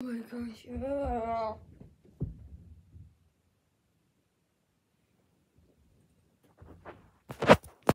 我快开学了。